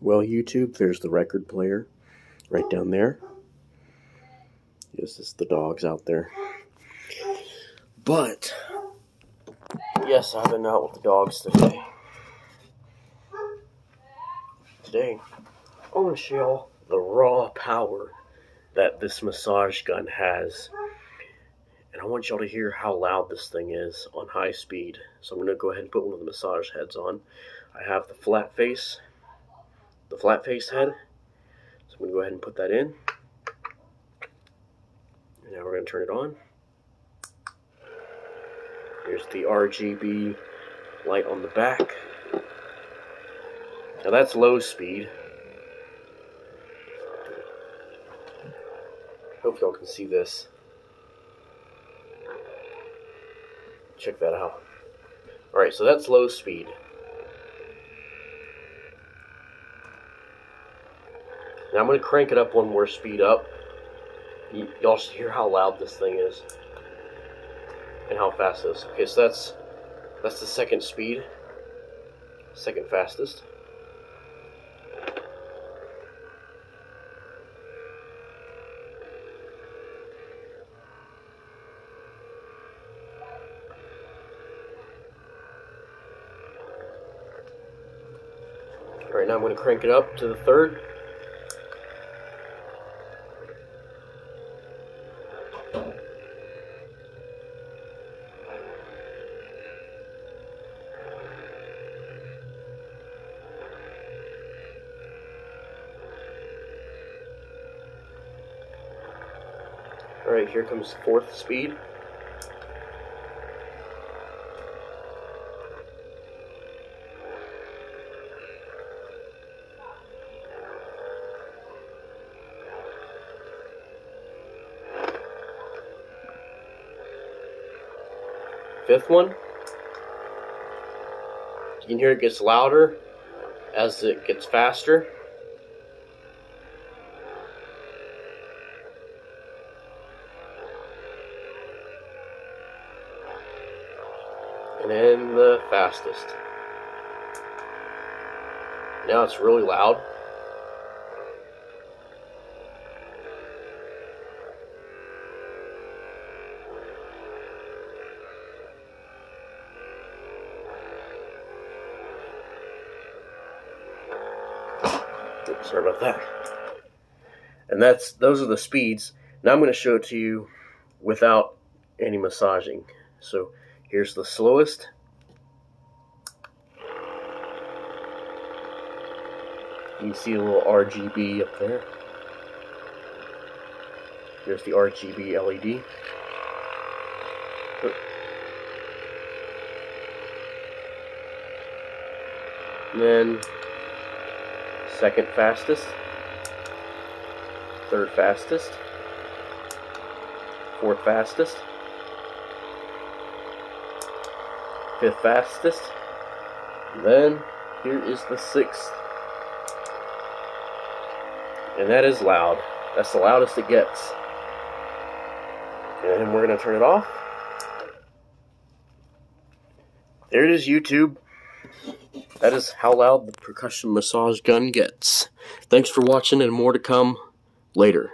Well, YouTube, there's the record player right down there. Yes, it's the dogs out there. But, yes, I've been out with the dogs today. Today, I want to show the raw power that this massage gun has. And I want y'all to hear how loud this thing is on high speed. So I'm going to go ahead and put one of the massage heads on. I have the flat face the flat face head. So I'm going to go ahead and put that in. And now we're going to turn it on. Here's the RGB light on the back. Now that's low speed. Hope y'all can see this. Check that out. Alright, so that's low speed. Now I'm going to crank it up one more speed up. Y'all should hear how loud this thing is. And how fast it is. Okay, so that's that's the second speed. Second fastest. Alright, now I'm going to crank it up to the third. Alright, here comes fourth speed. Fifth one. You can hear it gets louder as it gets faster. And then the fastest. Now it's really loud. Sorry about that. And that's those are the speeds. Now I'm going to show it to you without any massaging. So Here's the slowest. You see a little RGB up there. Here's the RGB LED. And then second fastest, third fastest, fourth fastest, fifth fastest. And then here is the sixth. And that is loud. That's the loudest it gets. And we're going to turn it off. There it is, YouTube. That is how loud the percussion massage gun gets. Thanks for watching and more to come later.